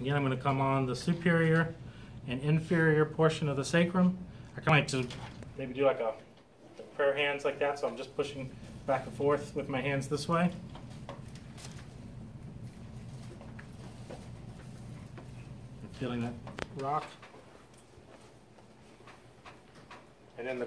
Again, I'm going to come on the superior and inferior portion of the sacrum. I kind of like to maybe do like a prayer hands like that, so I'm just pushing back and forth with my hands this way. Feeling that rock. And then the